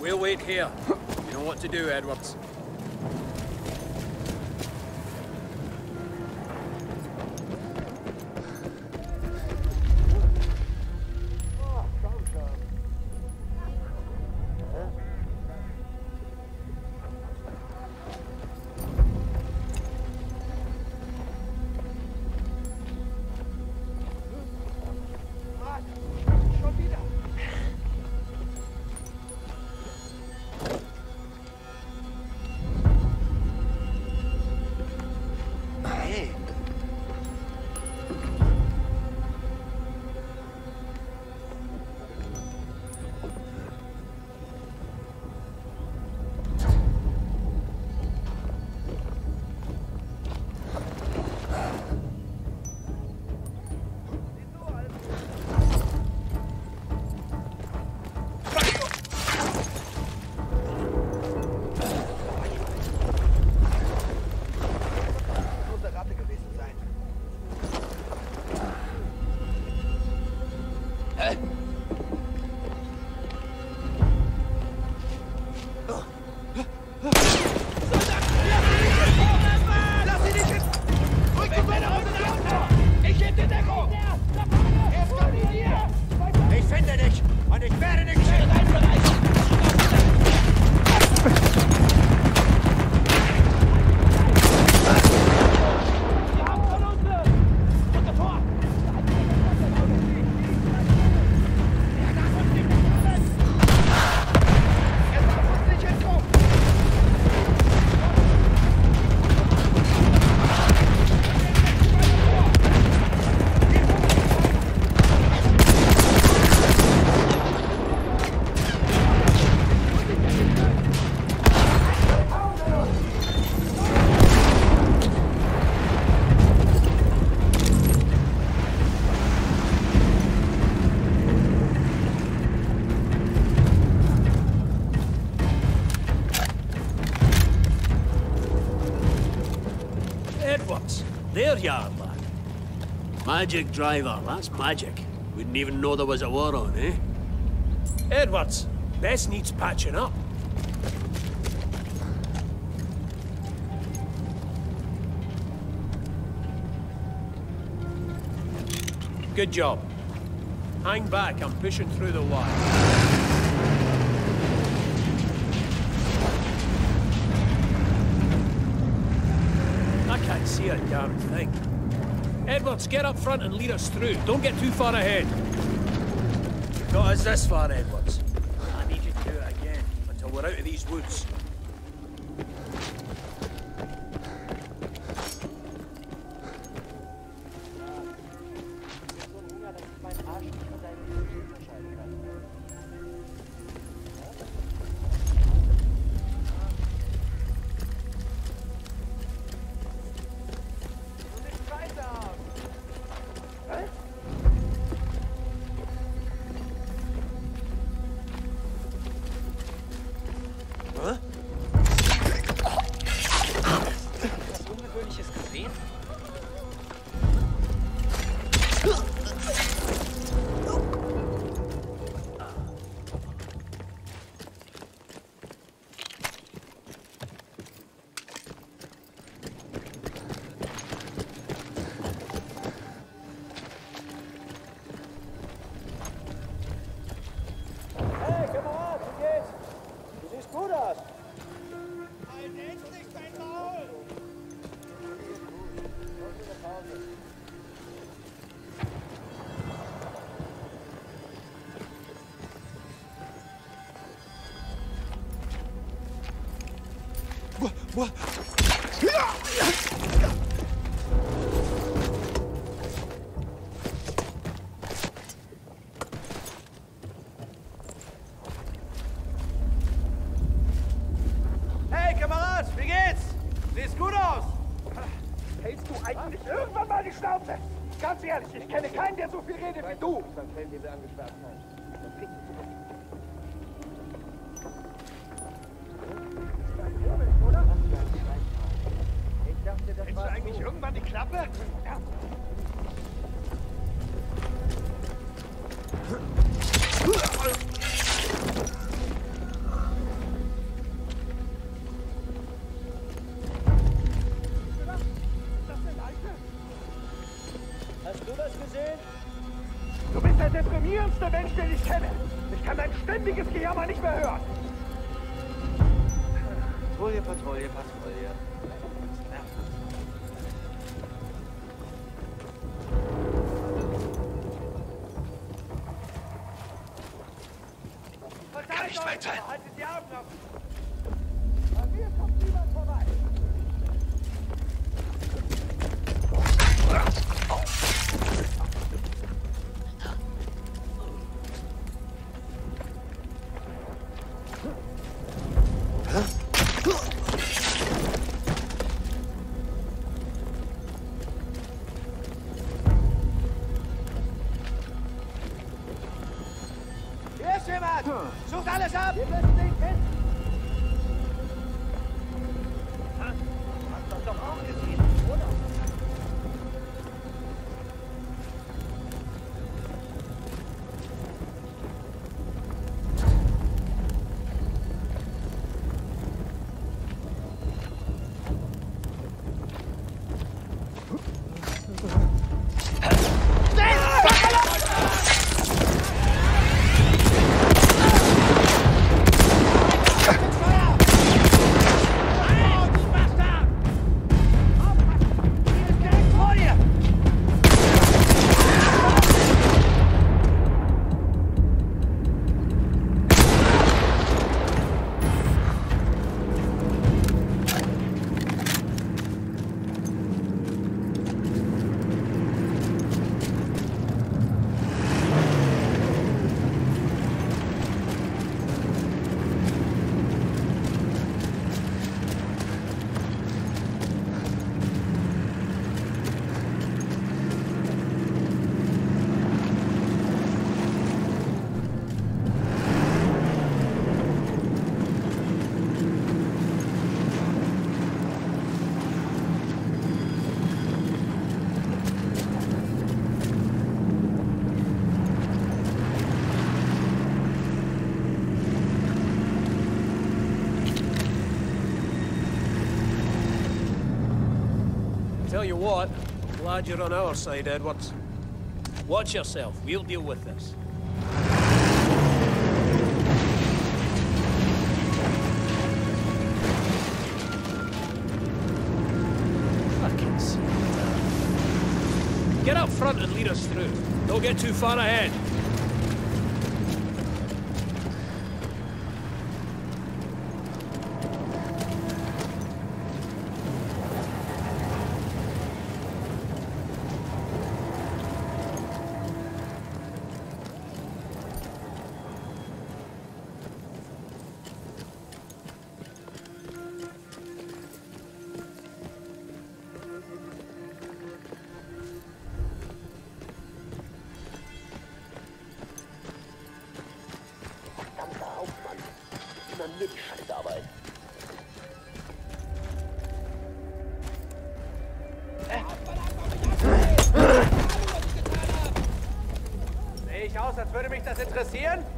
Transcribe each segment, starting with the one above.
We'll wait here. You know what to do, Edwards. Magic driver, that's magic. Wouldn't even know there was a war on, eh? Edwards, Bess needs patching up. Good job. Hang back, I'm pushing through the wire. I can't see a damn thing. Edwards, get up front and lead us through. Don't get too far ahead. Got us this far, Edwards. I need you to do it again until we're out of these woods. 我 Klappe! Hast du was gesehen? Du bist der deprimierendste Mensch, den ich kenne. Ich kann dein ständiges Gejammer nicht mehr hören. Patrouille, Patrouille, Patrouille. bereit sein. You what, I'm glad you're on our side, Edwards. Watch yourself. We'll deal with this. Fucking. Get up front and lead us through. Don't get too far ahead. Interessieren?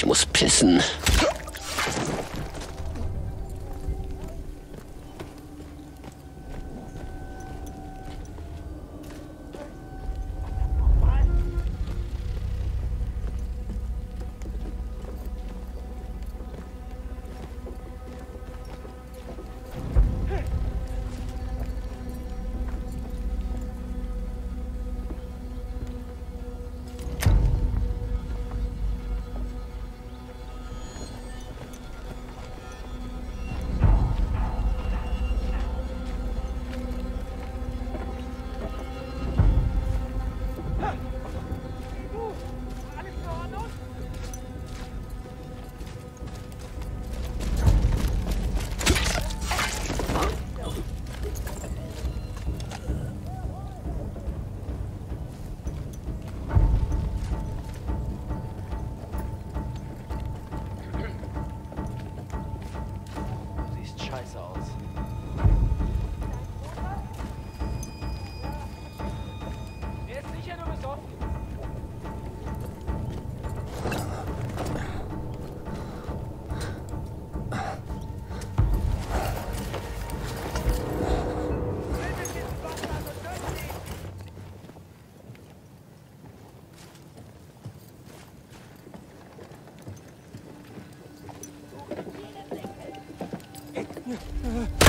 Ich muss pissen. Siehst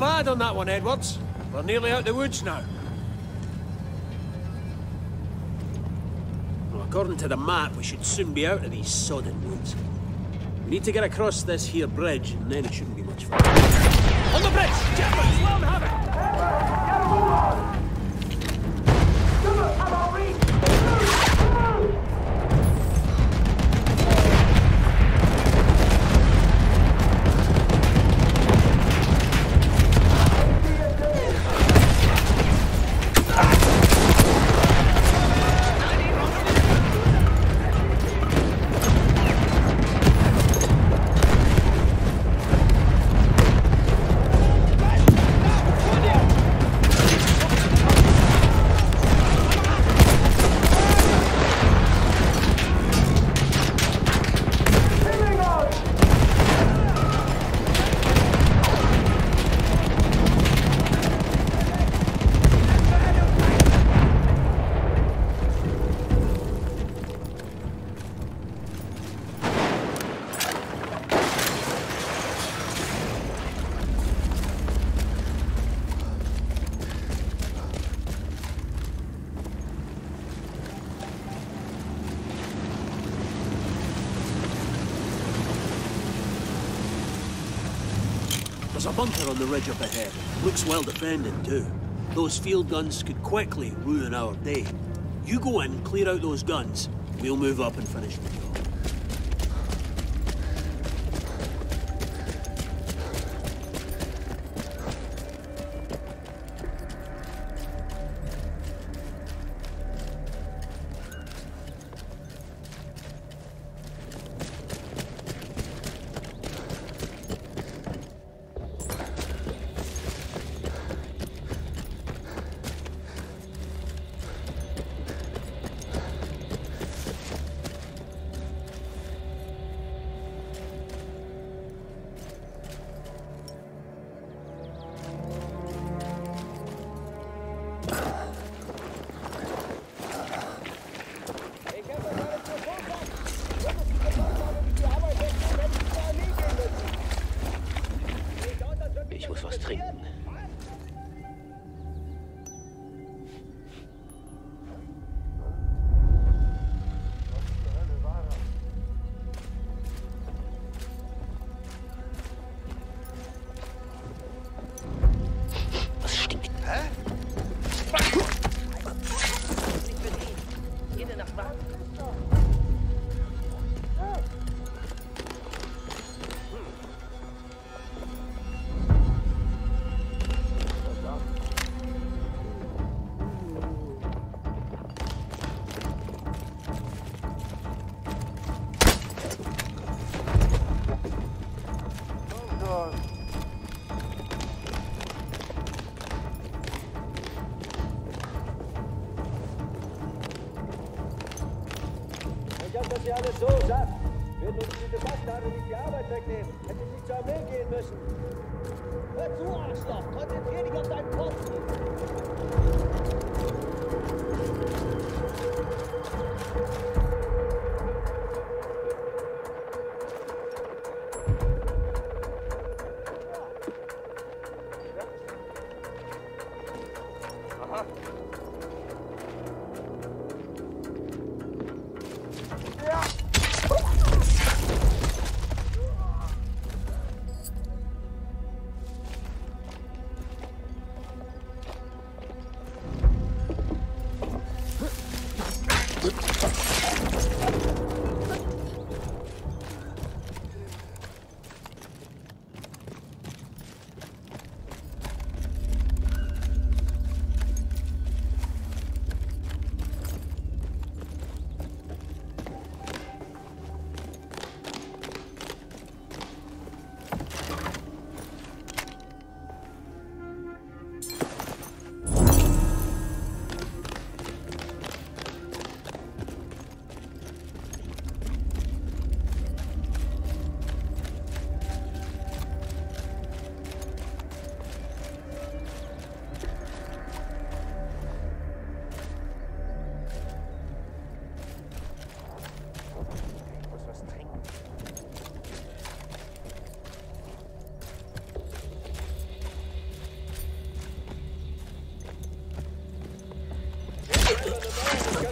bad on that one, Edwards. We're nearly out the woods now. Well, according to the map, we should soon be out of these sodden woods. We need to get across this here bridge, and then it shouldn't be much further. On the bridge! Jeffers, let have it! Bunker on the ridge up ahead. Looks well defended, too. Those field guns could quickly ruin our day. You go in, clear out those guns. We'll move up and finish the job.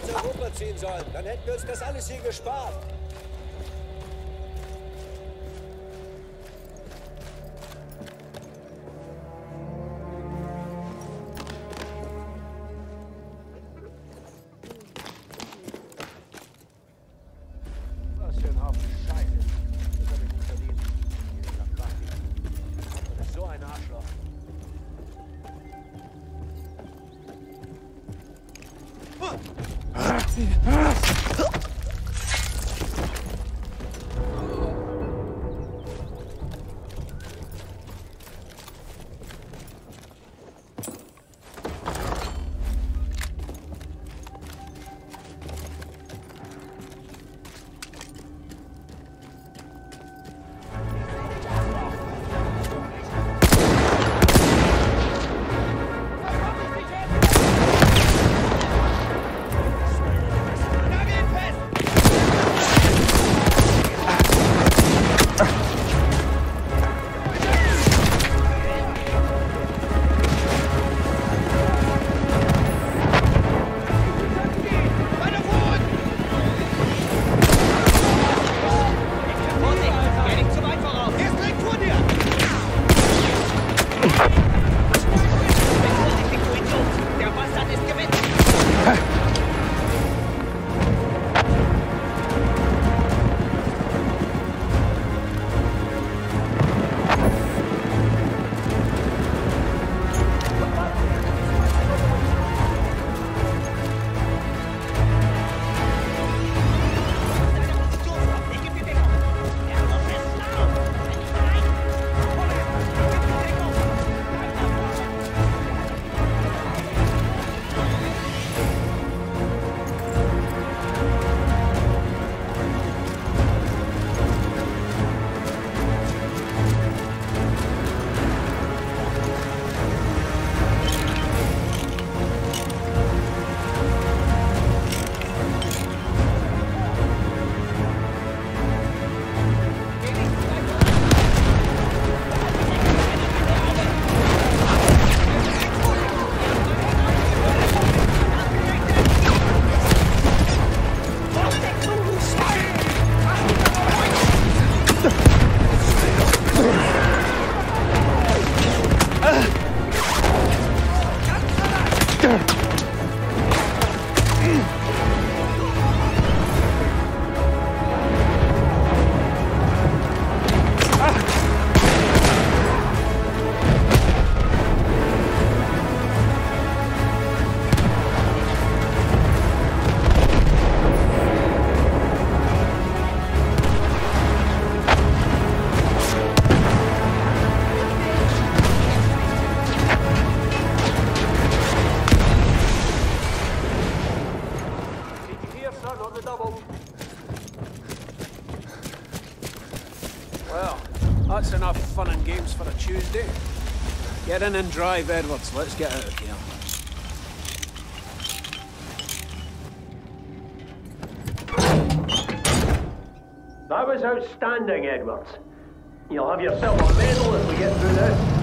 Europa ziehen sollen. Dann hätten wir uns das alles hier gespart. Well, that's enough fun and games for a Tuesday. Get in and drive, Edwards. Let's get out of here. That was outstanding, Edwards. You'll have yourself a medal if we get through this.